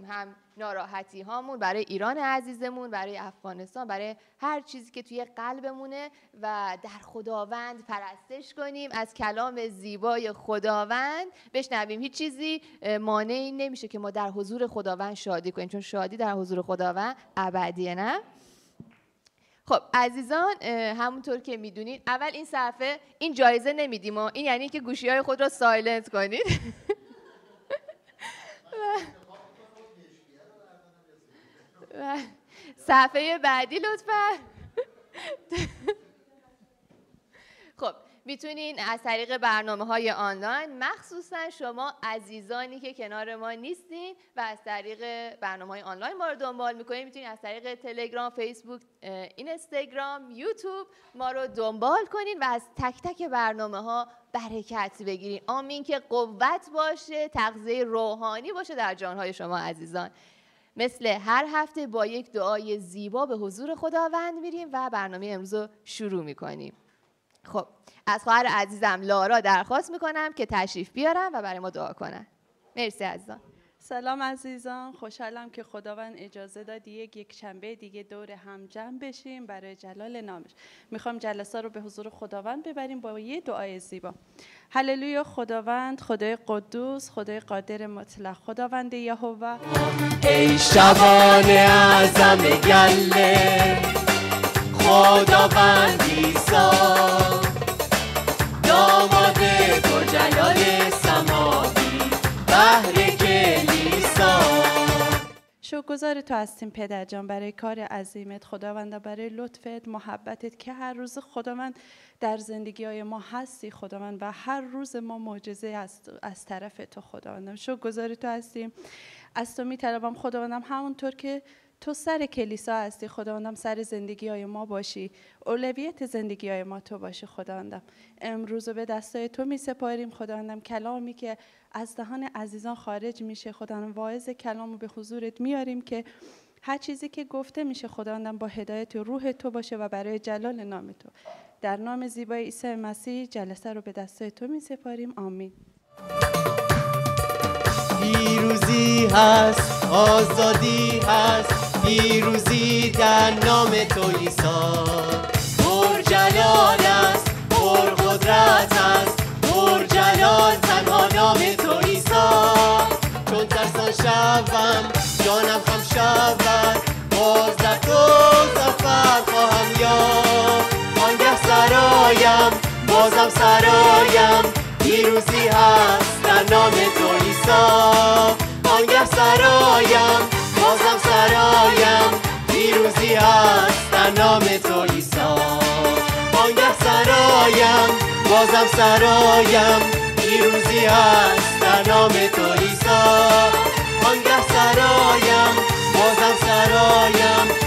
هم ناراحتی هامون برای ایران عزیزمون برای افغانستان برای هر چیزی که توی قلبمونه و در خداوند پرستش کنیم. از کلام زیبای خداوند بشنویم. هیچ چیزی مانعی نمیشه که ما در حضور خداوند شادی کنیم. چون شادی در حضور خداوند ابدیه نه؟ خب عزیزان همونطور که می‌دونید اول این صفحه این جایزه نمیدیم و این یعنی که گوشی های خود را سایلنت کنید. صفحه بعدی لطفا. خب می‌تونین از طریق برنامه های آنلاین مخصوصا شما عزیزانی که کنار ما نیستین و از طریق برنامه های آنلاین ما رو دنبال می‌کنین می‌تونین از طریق تلگرام، فیسبوک، اینستاگرام، یوتیوب ما رو دنبال کنین و از تک تک برنامه ها برکت بگیرین. آمین که قوت باشه تغذیه روحانی باشه در جانهای شما عزیزان. مثل هر هفته با یک دعای زیبا به حضور خداوند میریم و برنامه امروز رو شروع می‌کنیم. خب از خواهر عزیزم لارا درخواست می‌کنم که تشریف بیارم و برای ما دعا کنن. مرسی عزیزان. سلام عزیزان خوشحالم که خداوند اجازه داد یک یک شنبه دیگه دور هم جمع بشیم برای جلال نامش. می‌خوام جلسه رو به حضور خداوند ببریم با یه دعای زیبا. هللویا خداوند خدای قدوس خدای قادر مطلق خداوند یهوه. ای شبان اعظم گله خداوند عیسی شکرگزار تو هستیم پدر جان. برای کار عظیمت خداوند برای لطفت محبتت که هر روز خداوند در زندگی های ما هستی خداوند و هر روز ما معجزه از, از طرف تو خداوندم شکرگزار تو هستیم. از تو میطلبم خداوندم همونطور که تو سر کلیسا هستی خداوندم سر زندگی های ما باشی. اولویت زندگی های ما تو باشی خداوندم. امروز به دستای تو می سپاریم خداوندم. کلامی که از دهان عزیزان خارج میشه خداوندم واعظ کلام رو به حضورت میاریم که هر چیزی که گفته میشه خداوندم با هدایت روح تو باشه و برای جلال نام تو. در نام زیبای عیسی مسیح جلسه رو به دستای تو می سپاریم آمین. پیروزی هست آزادی هست. پیروزی در نام تو عیسی. پر جلال است پر قدرت است. پر جلال تنها نام تو عیسی. چون ترسان شوم جانم خم شود. باز در تو زفر خواهم یافت. آنگه سرایم بازم سرایم. پیروزی هست در نام تو بازم سرایم بازم سرایم. پیروزی هست نام تو ایسا بانگه سرایم بازم سرایم. پیروزی هست نام تو ایسا بانگه سرایم بازم سرایم.